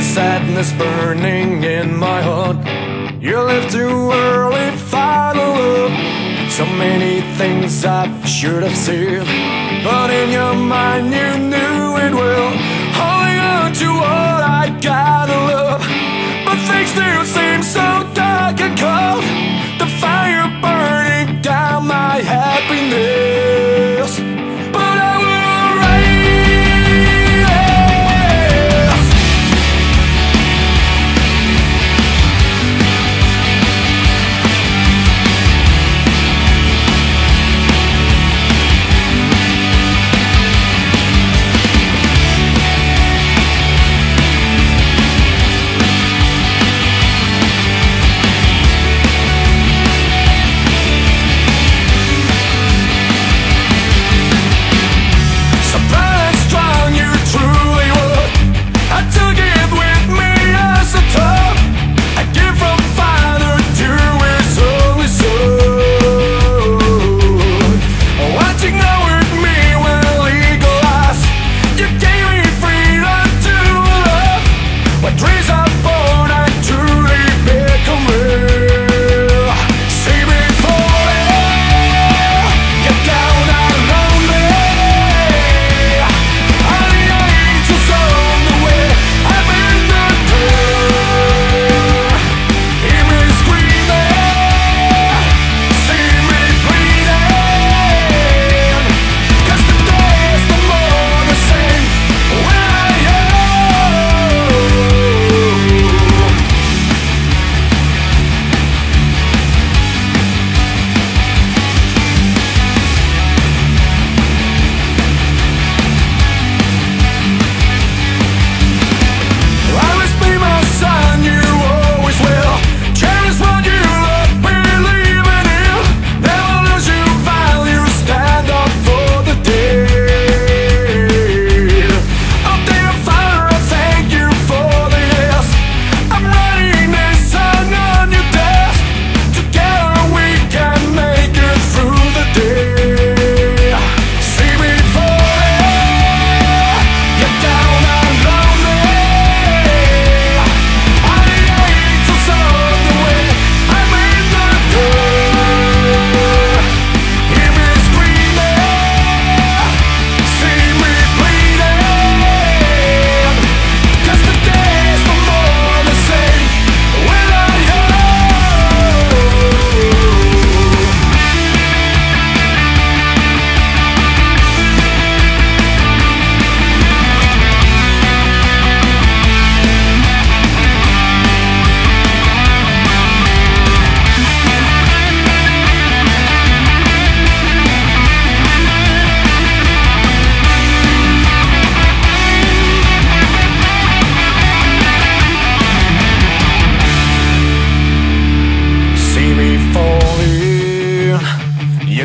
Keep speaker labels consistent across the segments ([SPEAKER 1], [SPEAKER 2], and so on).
[SPEAKER 1] the sadness burning in my heart. You left too early, final love. So many things I should have said, but in your mind you knew it well. Holding on to what I gotta love, but things still.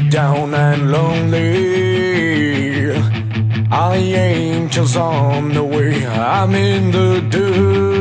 [SPEAKER 1] down and lonely. I angels on the way, I'm in the dirt.